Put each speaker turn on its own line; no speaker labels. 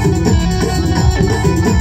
Música